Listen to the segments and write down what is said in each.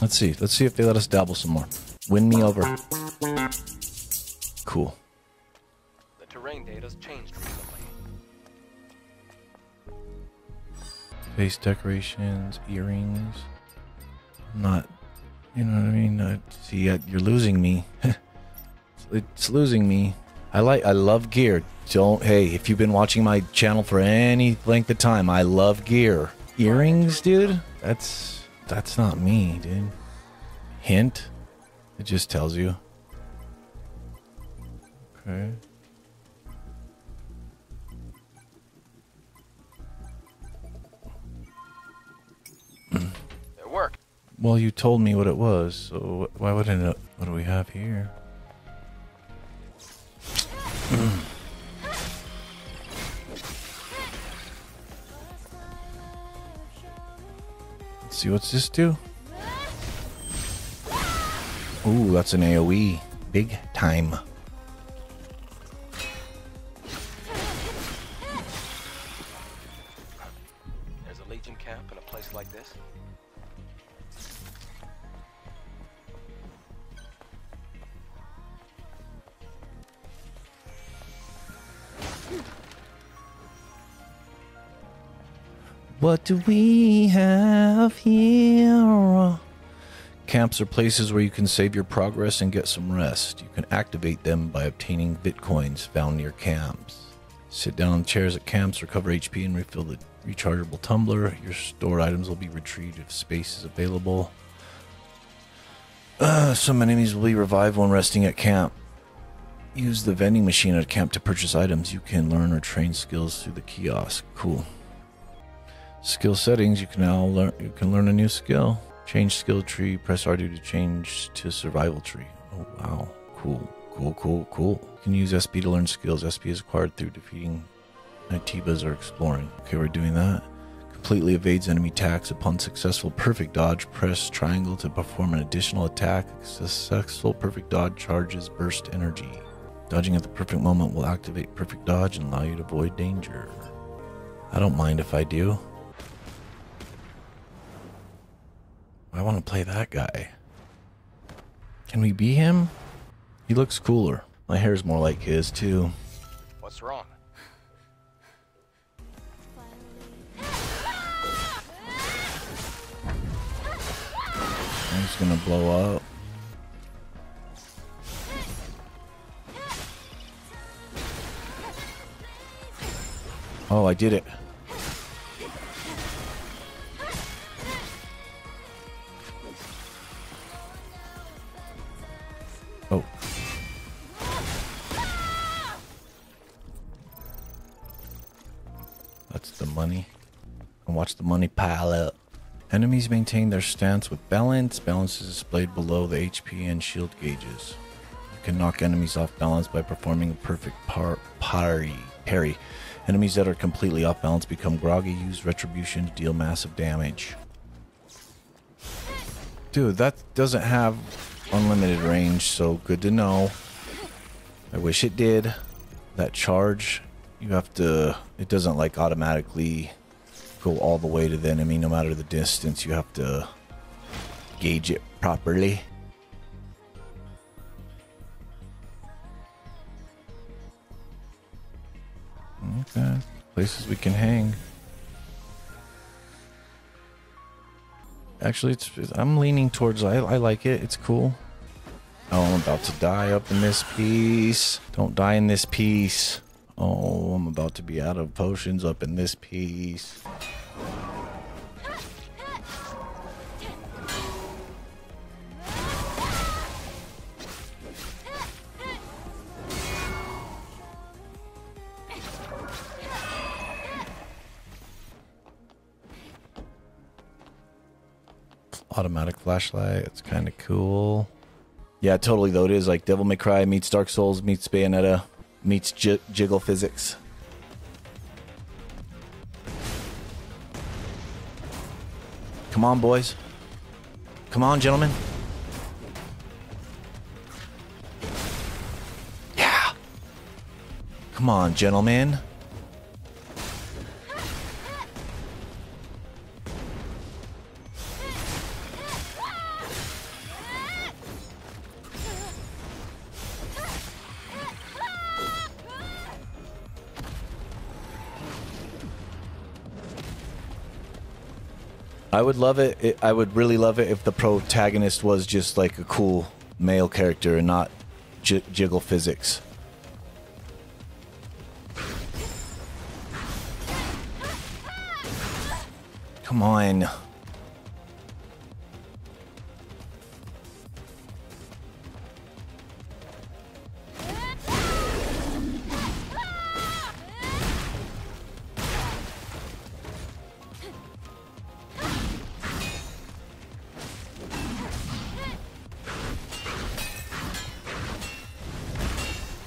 Let's see. Let's see if they let us dabble some more. Win me over. Cool. The terrain data's changed recently. Face decorations, earrings. I'm not, you know what I mean? Uh, see, you're losing me. it's, it's losing me. I like, I love gear. Don't, hey, if you've been watching my channel for any length of time, I love gear. Earrings, dude? That's, that's not me, dude. Hint? It just tells you. Okay. It worked. Well, you told me what it was, so why wouldn't it? What do we have here? See, what's this do? Ooh, that's an AoE. Big time. What do we have here? Camps are places where you can save your progress and get some rest. You can activate them by obtaining bitcoins found near camps. Sit down on chairs at camps, recover HP, and refill the rechargeable tumbler. Your stored items will be retrieved if space is available. Uh, some enemies will be revived when resting at camp. Use the vending machine at camp to purchase items. You can learn or train skills through the kiosk. Cool. Skill settings, you can now learn you can learn a new skill. Change skill tree, press R2 to change to survival tree. Oh wow. Cool. Cool, cool, cool. You can use SP to learn skills. SP is acquired through defeating Naytibas or exploring. Okay, we're doing that. Completely evades enemy attacks upon successful perfect dodge. Press triangle to perform an additional attack. Successful perfect dodge charges burst energy. Dodging at the perfect moment will activate perfect dodge and allow you to avoid danger. I don't mind if I do. I want to play that guy. Can we be him? He looks cooler. My hair's more like his, too. What's wrong? He's gonna blow up. Oh, I did it. Oh. That's the money. And watch the money pile up. Enemies maintain their stance with balance. Balance is displayed below the HP and shield gauges. You can knock enemies off balance by performing a perfect par parry. Parry. Enemies that are completely off balance become groggy. Use retribution to deal massive damage. Dude, that doesn't have unlimited range, so good to know. I wish it did. That charge, you have to. It doesn't like automatically go all the way to the enemy no matter the distance you have to gauge it properly okay places we can hang actually it's i'm leaning towards i, I like it it's cool oh i'm about to die up in this piece don't die in this piece Oh, I'm about to be out of potions up in this piece. Automatic flashlight, it's kind of cool. Yeah, totally though. It is like Devil May Cry meets Dark Souls meets Bayonetta meets j- jiggle physics. Come on, boys. Come on, gentlemen. Yeah. Come on, gentlemen. I would love it, it. I would really love it if the protagonist was just like a cool male character and not j- jiggle physics. Come on.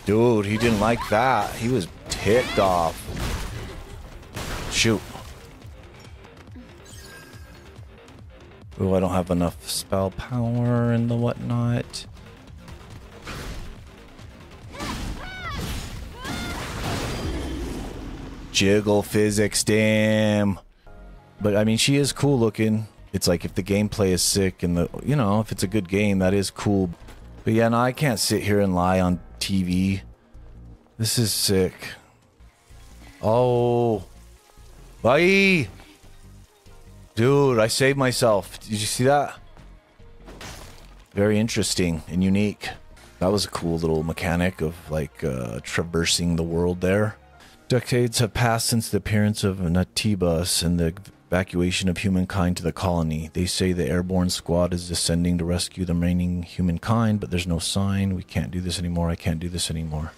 Dude, he didn't like that. He was ticked off. Shoot. Oh, I don't have enough spell power and the whatnot. Jiggle physics, damn. But I mean, she is cool looking. It's like if the gameplay is sick and the, you know, if it's a good game, that is cool. But yeah, no, I can't sit here and lie on TV. This is sick. Oh. Bye. Dude, I saved myself. Did you see that? Very interesting and unique. That was a cool little mechanic of like uh, traversing the world there. Decades have passed since the appearance of Naytibas and the evacuation of humankind to the colony. They say the airborne squad is descending to rescue the remaining humankind, but there's no sign. We can't do this anymore. I can't do this anymore.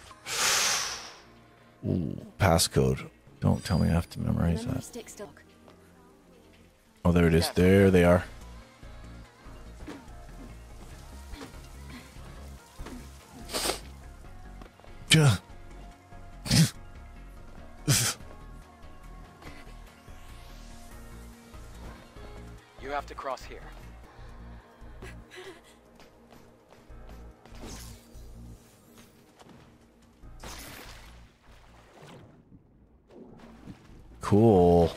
Ooh, passcode. Don't tell me I have to memorize that. Oh, there it is. There they are. You to cross here. Cool.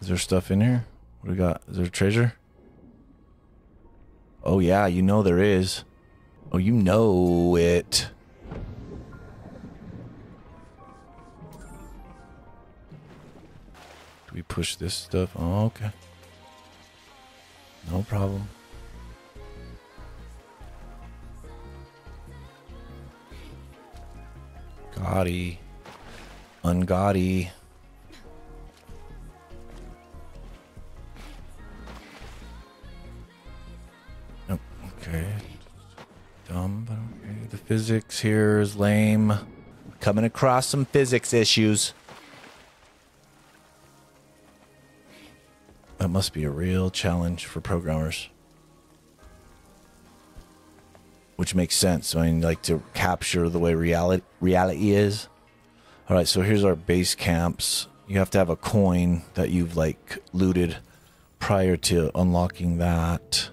Is there stuff in here? What do we got? Is there treasure? Oh yeah, you know there is. Oh, you know it. Do we push this stuff? Oh, okay. No problem. Gaudy. Ungotti. Nope. Okay. Dumb, but okay. The physics here is lame. Coming across some physics issues. That must be a real challenge for programmers. Which makes sense. I mean, like to capture the way reality reality is. All right, so here's our base camps. You have to have a coin that you've like looted prior to unlocking that.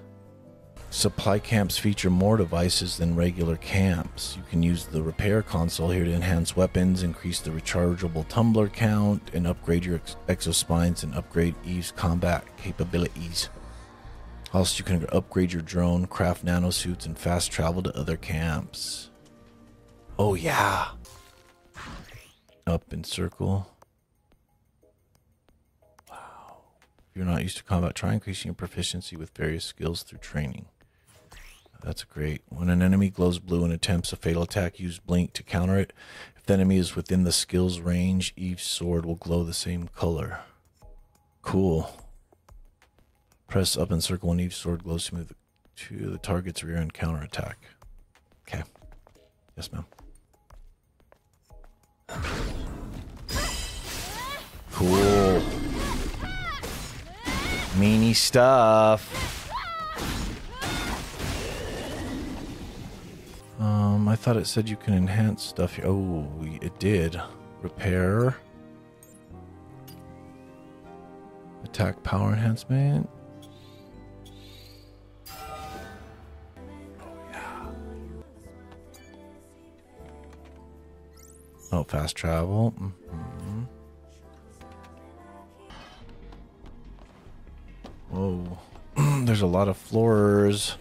Supply camps feature more devices than regular camps. You can use the repair console here to enhance weapons, increase the rechargeable tumbler count, and upgrade your ex- exospines and upgrade Eve's combat capabilities. Also, you can upgrade your drone, craft nanosuits, and fast travel to other camps. Oh, yeah. Up and circle. Wow. If you're not used to combat, try increasing your proficiency with various skills through training. That's great. When an enemy glows blue and attempts a fatal attack, use blink to counter it. If the enemy is within the skill's range, each sword will glow the same color. Cool. Press up and circle when each sword glows to move to the target's rear and counter attack. Okay. Yes, ma'am. Cool. Meanie stuff. I thought it said you can enhance stuff. Oh, it did. Repair. Attack power enhancement. Oh, fast travel. hmm Whoa. There's a lot of floors.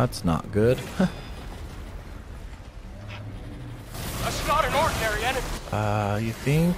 That's not good. That's not an ordinary enemy. Uh, you think?